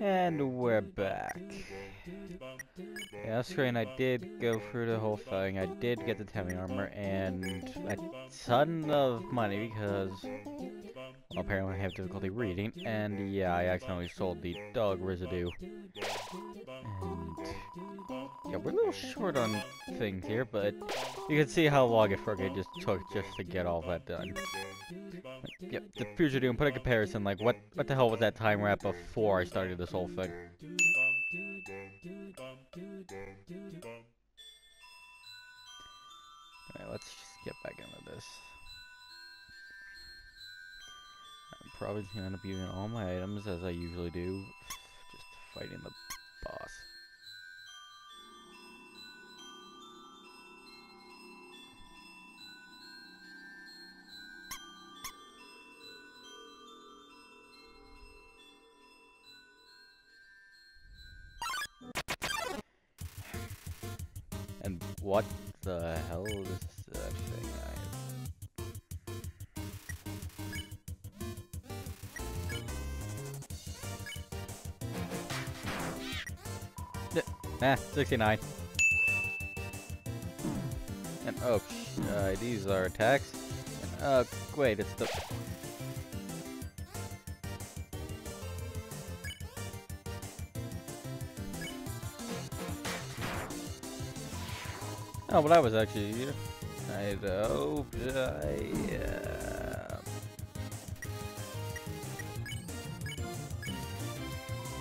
And we're back. Yeah, screen, I did go through the whole thing. I did get the Temmie armor and a ton of money because apparently I have difficulty reading. And yeah, I accidentally sold the dog residue. And yeah, we're a little short on things here, but you can see how long it freaking just took just to get all that done. Yep, the future doom, put a comparison, like, what what the hell was that time wrap before I started this whole thing? Alright, let's just get back into this. I'm probably gonna end up using all my items, as I usually do, just fighting the boss. What the hell is that thing. Nah, 69. And, oh, uh, these are attacks. And, uh, wait, it's the... Oh, but I was actually here. I hope I, uh...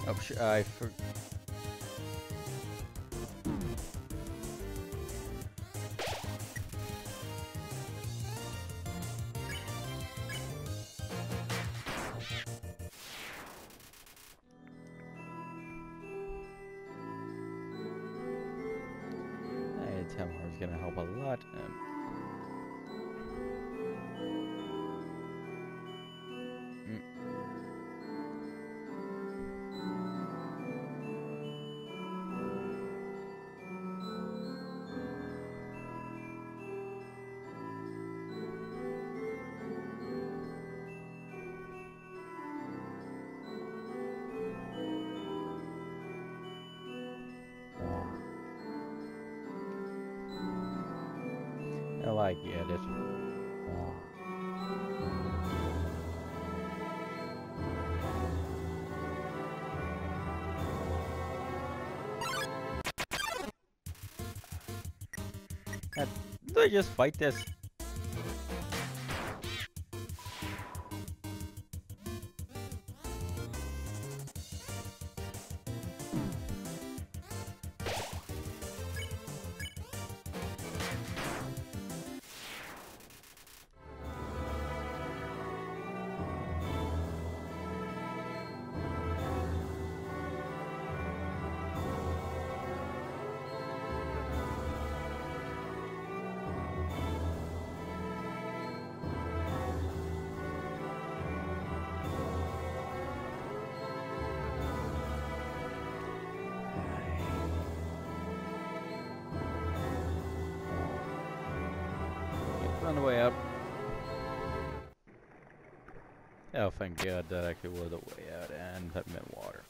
Oh, I for... Oh, I get it. God, did I just fight this? Oh, thank God that actually was the way out, and that meant water.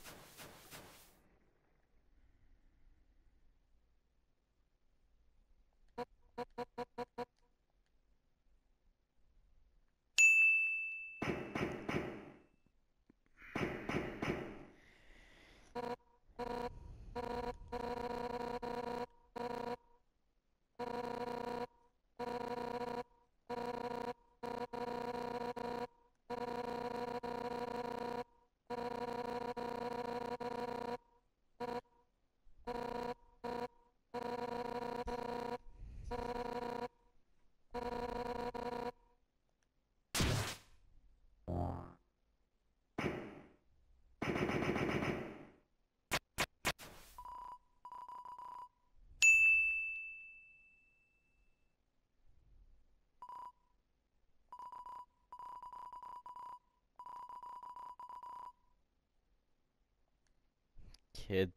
Kid.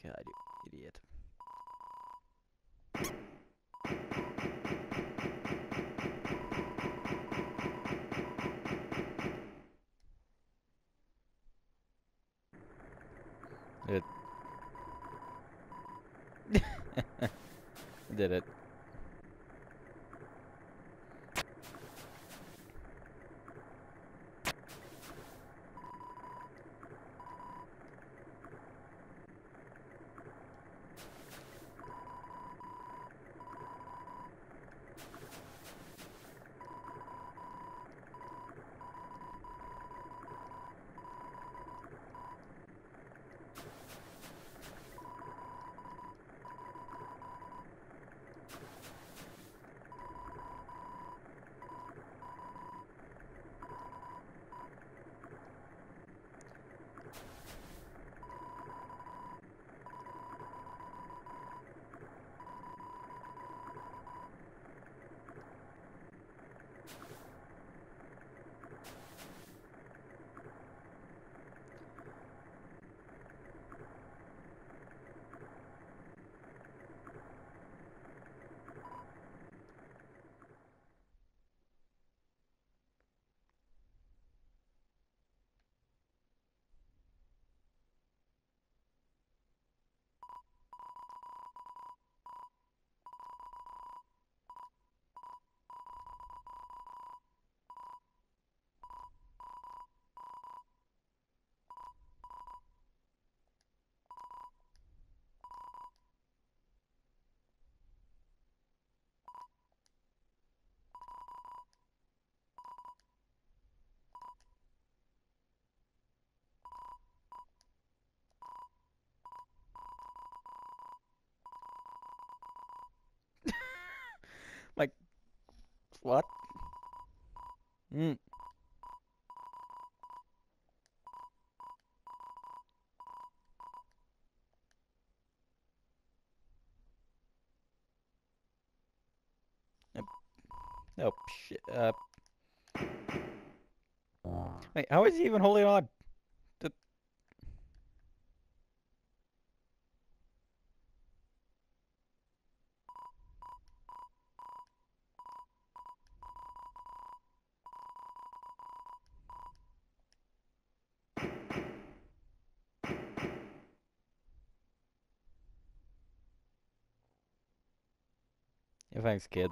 God, you idiot. It did it. What? Mm. Oh, shit. Uh. Wait, how is he even holding on? Thanks, kid.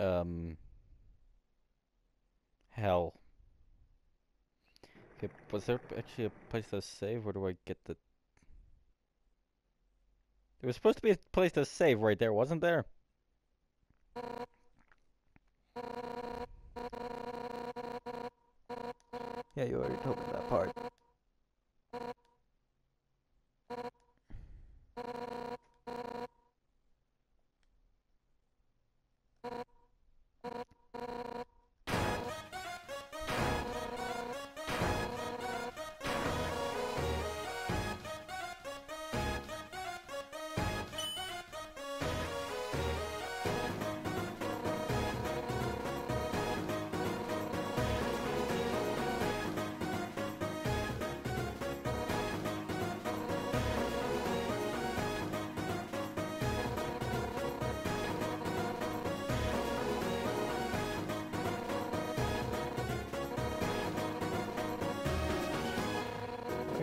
Um. Hell. Okay, was there actually a place to save? Where do I get the... There was supposed to be a place to save right there, wasn't there? Yeah, you already told me that part.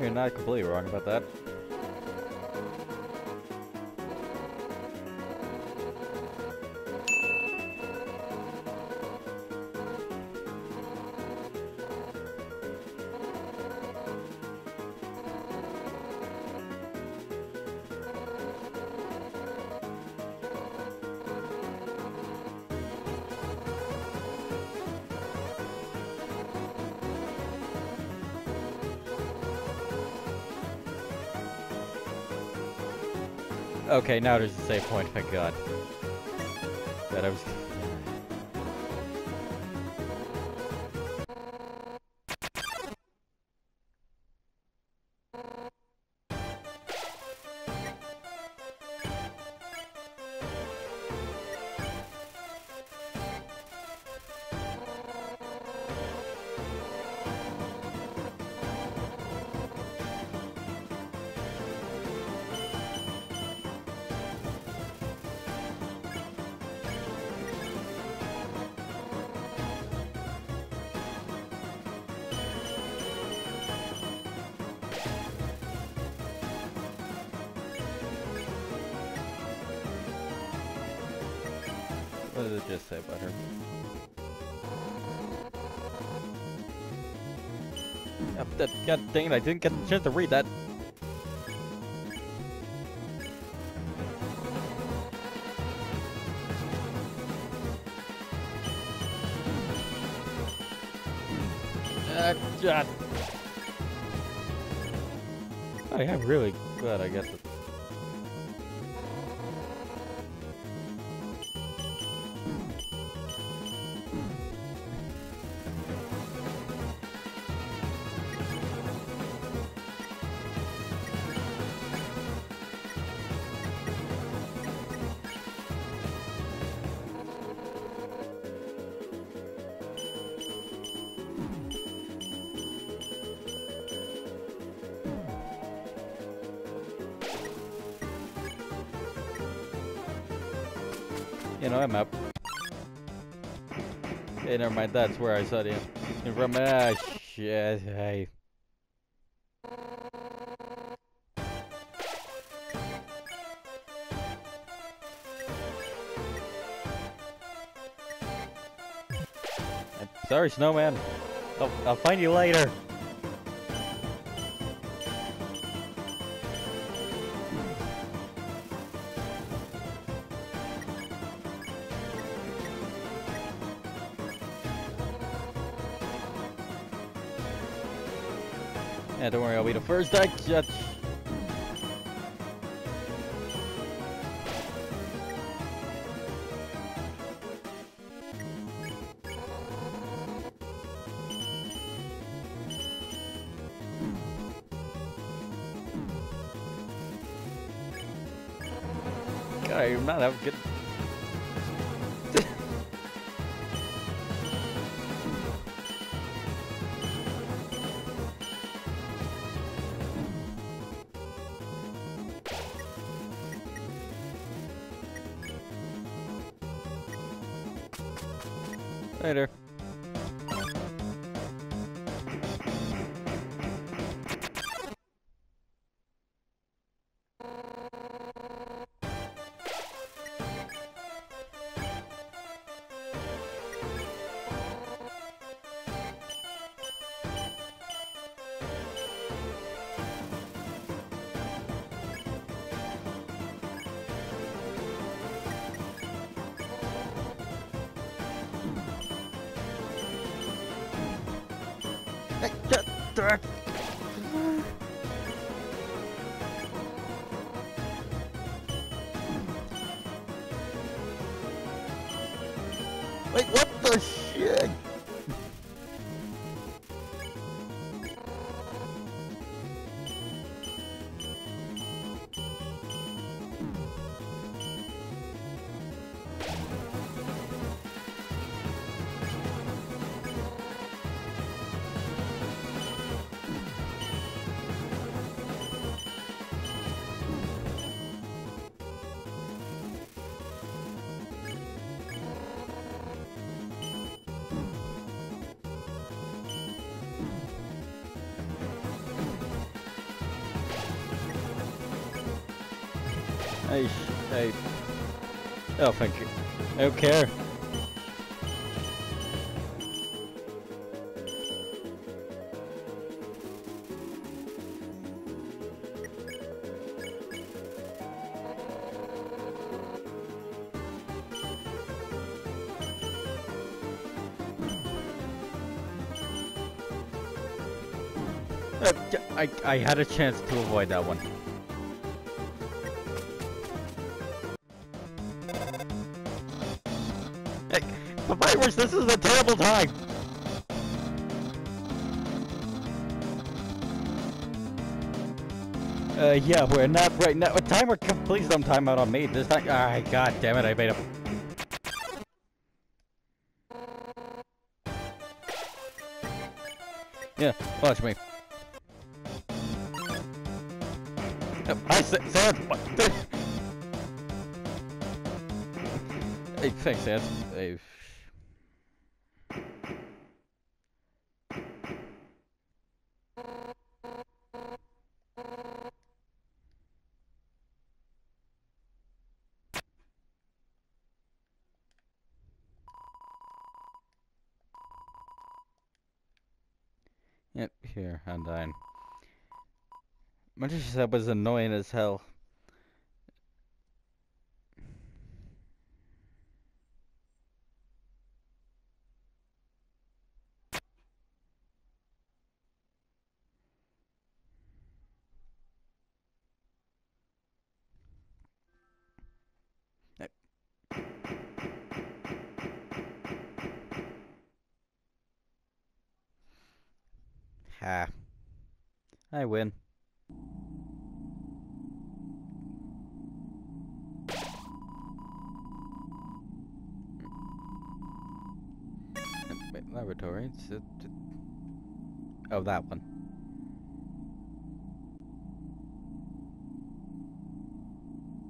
You're not completely wrong about that. Okay, now there's a save point, thank god. That I was... just say about her? That, God dang it, I didn't get the chance to read that. Uh, God. Oh, yeah, I'm really glad I got the You know, I'm up. Hey, never mind, that's where I saw you. From ah shit, hey. Sorry, Snowman. I'll, I'll find you later. Yeah, don't worry, I'll be the first to catch. Not having good. Get. Oh, thank you. I don't care. Uh, I, I had a chance to avoid that one. This is a terrible time! Uh, yeah, we're not right now. A timer, please don't time out on me. This time, ah, god damn it, I made a... Yeah, watch me. I said, Sam, what? hey, thanks, Sam. Hey. Here. Much as that was annoying as hell. Oh, that one.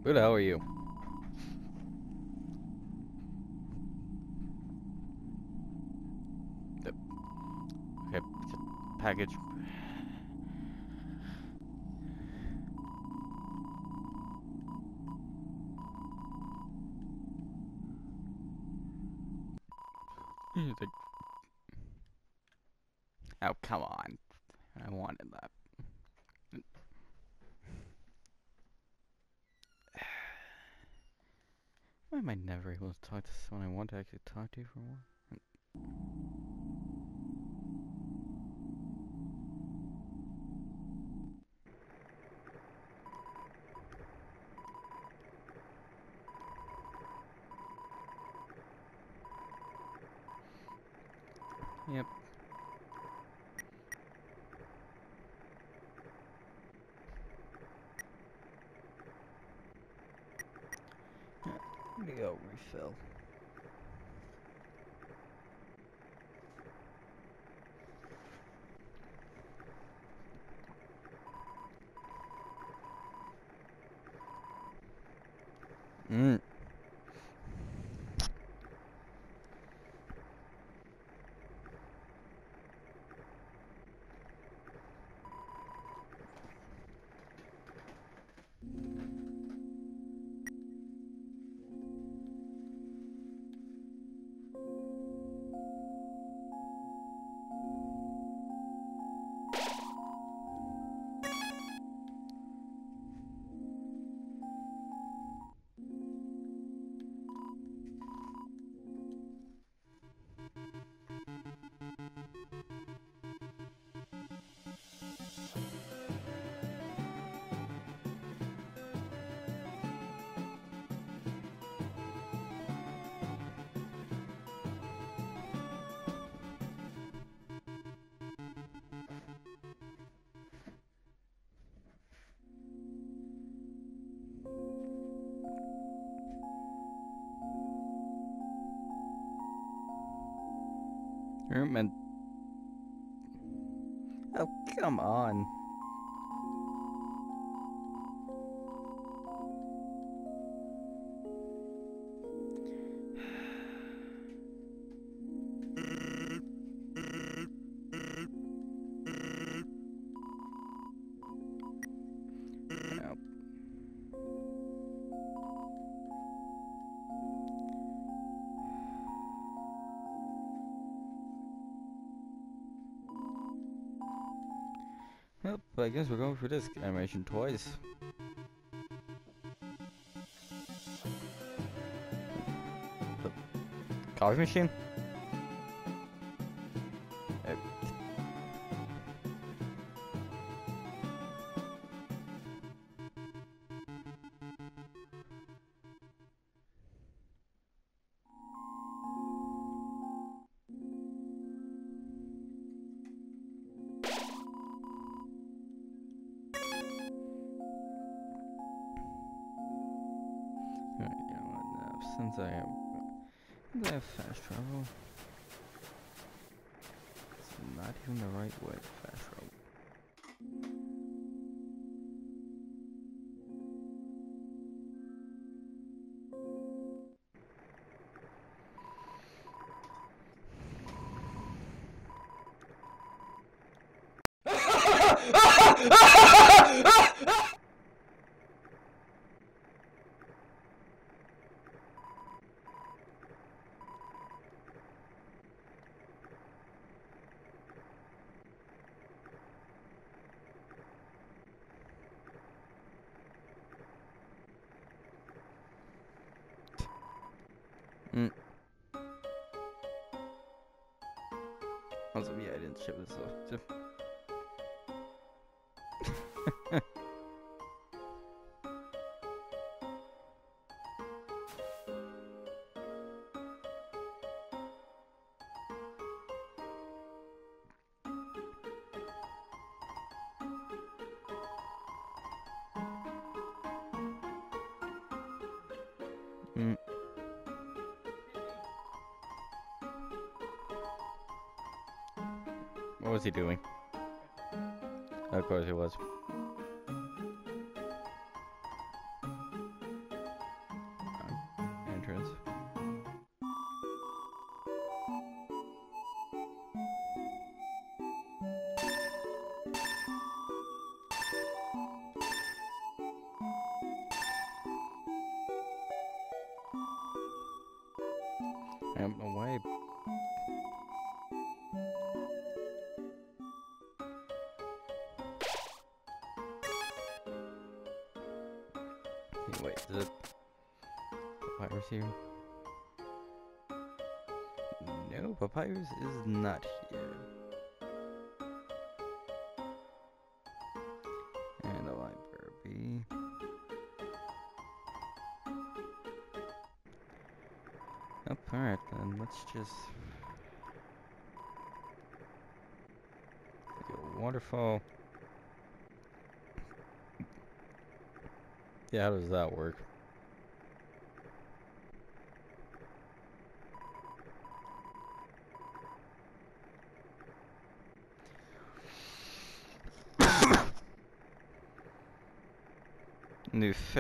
Who the hell are you? Okay, package. Oh, come on. I wanted that. Why am I never able to talk to someone I want to actually talk to for more? Yep. Let refill. Mm. Room and Oh, come on. I guess we're going for this animation twice. Coffee machine? Since I have, since I have fast travel, it's not even the right way Mm. What was he doing? Of course he was. No, Papyrus is not here. And the library. Oh, alright then, let's just... Take a waterfall. Yeah, how does that work?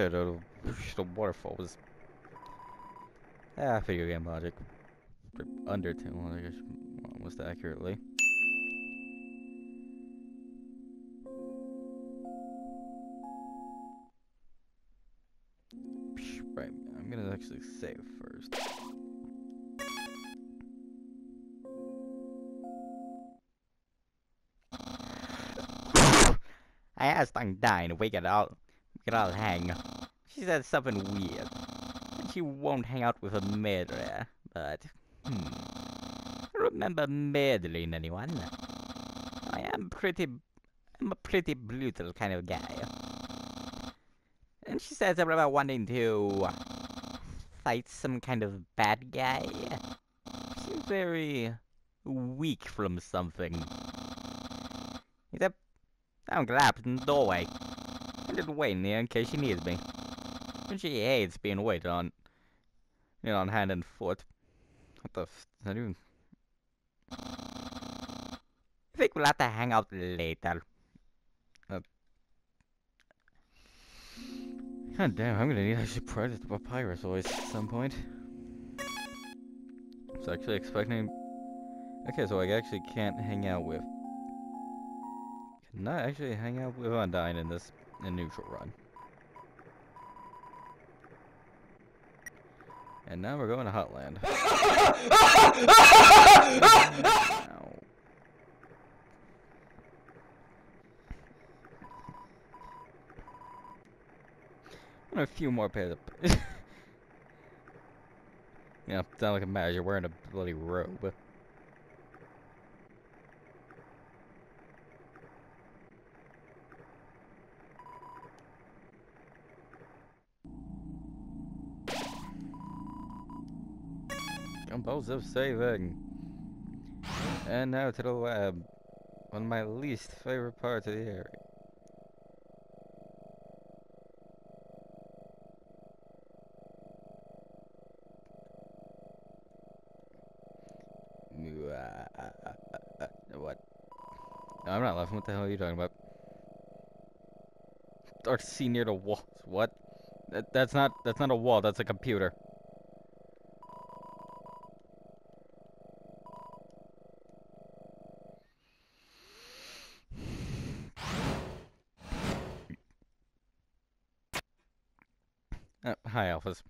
The waterfall was ah video game logic. Or Undertale, I guess almost accurately. Right, I'm gonna actually save first. I asked Undyne to wake it out, we could all hang. She said something weird. And she won't hang out with a murderer, but hmm. I remember murdering anyone. I am pretty I'm a pretty brutal kind of guy. And she says something about wanting to fight some kind of bad guy. She's very weak from something. He said, I'm trapped in the doorway. Just waiting here in case she needs me. And she hates being waited on. You know, on hand and foot. What the f- is that even? I think we'll have to hang out later. Uh, God damn, I'm gonna need actually practice the papyrus voice at some point. I was actually expecting. Okay, so I actually can't hang out with. Cannot actually hang out with Undyne in this in neutral run. And now we're going to Hotland. Ow. A few more pairs of. yeah, sound like a mad. You're wearing a bloody robe. Compulsive saving. And now to the lab. One of my least favorite parts of the area. What? No, I'm not laughing. What the hell are you talking about? Dark sea near the walls. What? That, that's not. That's not a wall. That's a computer. Uh, hi, Alphys.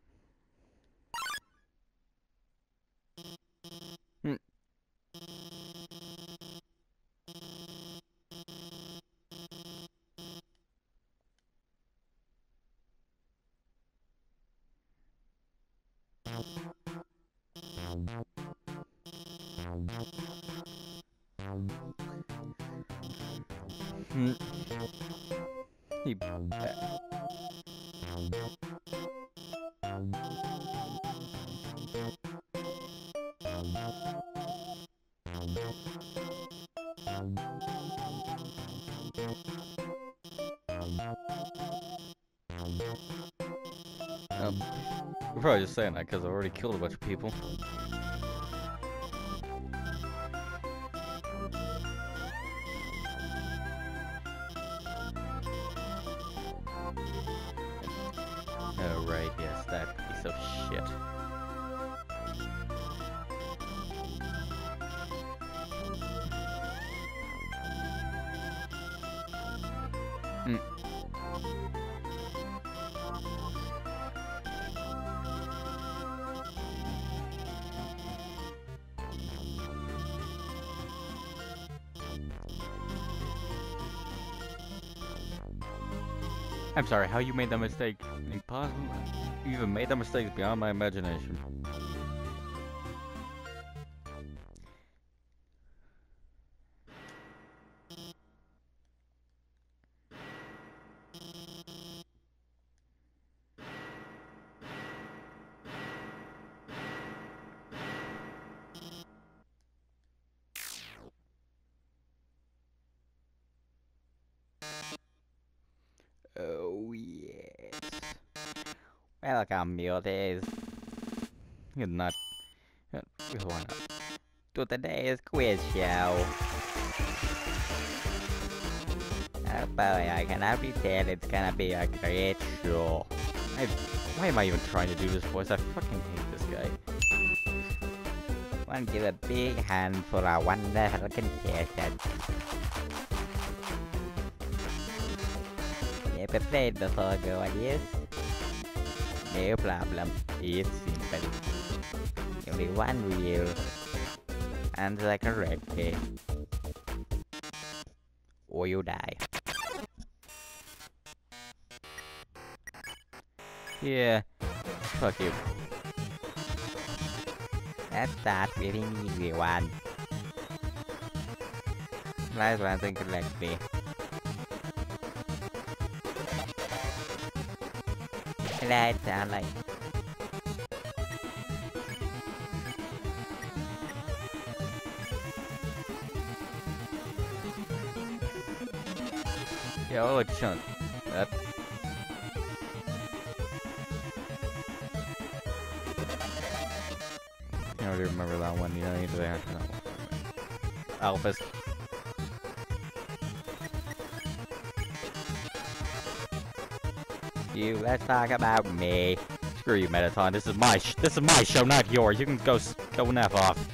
We're probably just saying that because I've already killed a bunch of people. Oh, right, yes, that piece of shit. I'm sorry, how you made that mistake? Impossible? You even made that mistake beyond my imagination. Good night. Uh, Why not? To today's quiz show. Oh boy, I can already tell it's gonna be a great show. I, why am I even trying to do this voice? I fucking hate this guy. Want to give a big hand for our wonderful contestant. Never played before, go yes? No problem. It's simple. Only one wheel. Answer correctly. Or you die. Yeah. Fuck you. Let's start with an easy one. Last one think correctly. Right, sound like. Yo, chunk. That. I already remember that one. You don't need to answer that one. Alphys. You, let's talk about me. Screw you, Mettaton. This is my this is my show, not yours. You can go go and f off.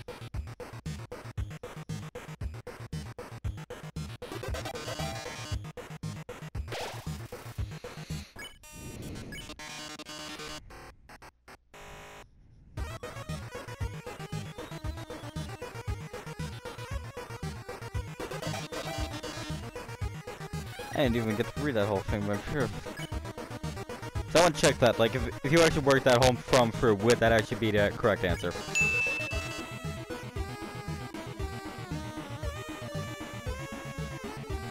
I didn't even get to read that whole thing, but I'm sure. Someone check that. Like, if, if you actually worked that home from through, would that actually be the correct answer?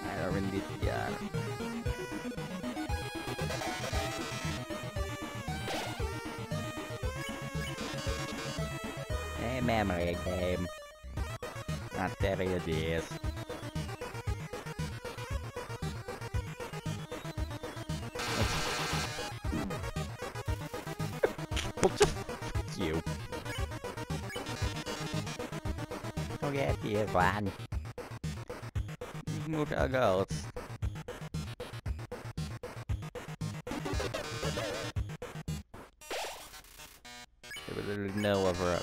I don't really yeah. A memory game. Not serious this. Well, One. Move to girls. There was no over up.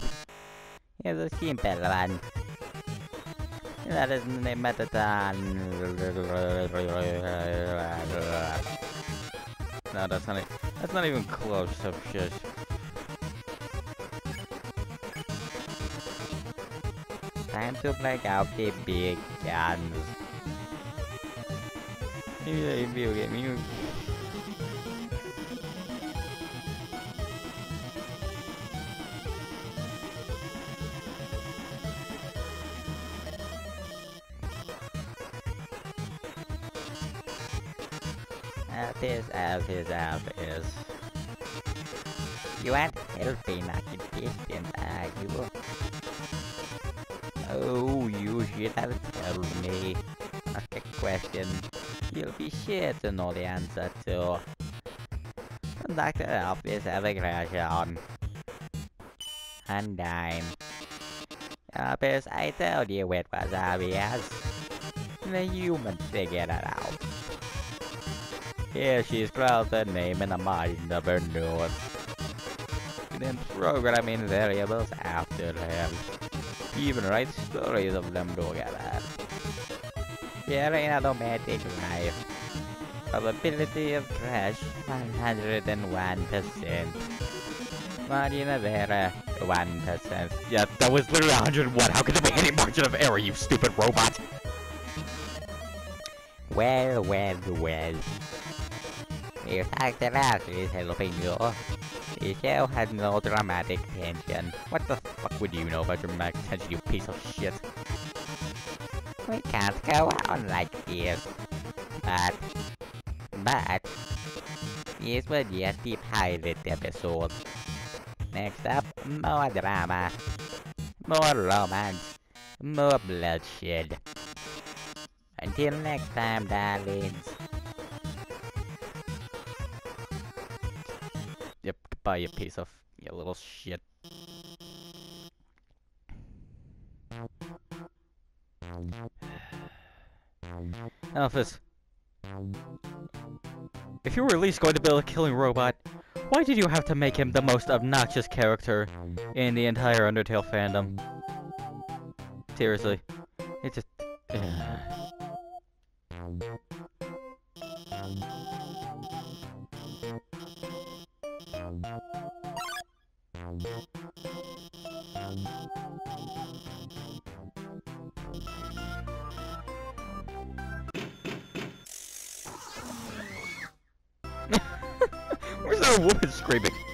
Here's a simple one. That is the Mettaton. No, that's not. That's not even close. So just. super legal que pecado. Mira aí, meu gaminho. At this as is app is. You want help me not in you will. Oh, you should have told me. Ask a question you'll be sure to know the answer to. Conductor Alphys have a crash on. Undyne. I told you it was obvious. The human figured it out. Here she scrawls her name in the margin of her notes. Then programming variables after them. Even write stories of them together. Here in automatic life. Probability of crash 101%. Margin of error 1%. Yeah, that was literally 101. How could there be any margin of error, you stupid robot? Well, well, well. You talked about is helping you. Show had no dramatic tension. What the fuck would you know about dramatic tension, you piece of shit? We can't go on like this. But, but, this was just the pilot episode. Next up, more drama, more romance, more bloodshed. Until next time, darlings. Goodbye, you piece of, you little shit. Alphys. If you were at least going to build a killing robot, why did you have to make him the most obnoxious character in the entire Undertale fandom? Seriously. It just... Where's that woman screaming?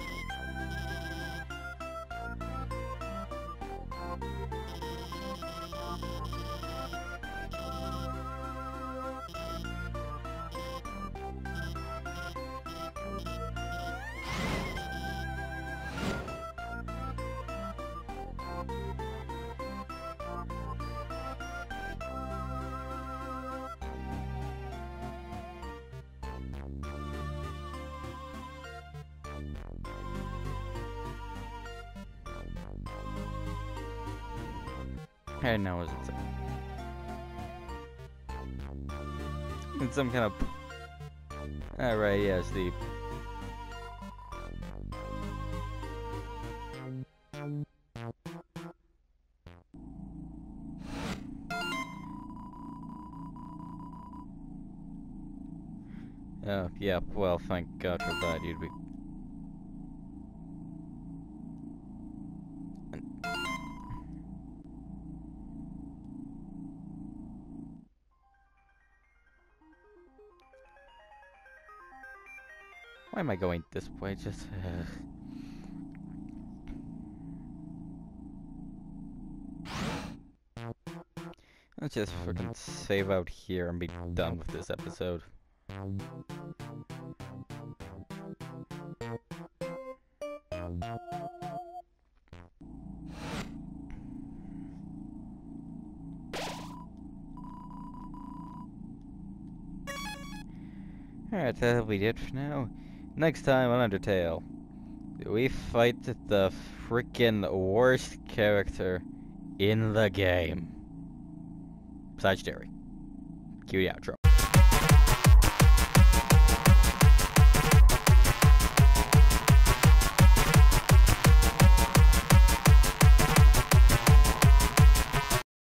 Some kind of. Alright, ah, yes, the. Oh, yeah, well, thank God for that, you'd be Why am I going this way? Just. Uh... Let's just freaking save out here and be done with this episode. Alright, that'll be it for now. Next time on Undertale, we fight the freaking worst character in the game. Besides Jerry. Cue the outro.